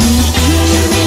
you.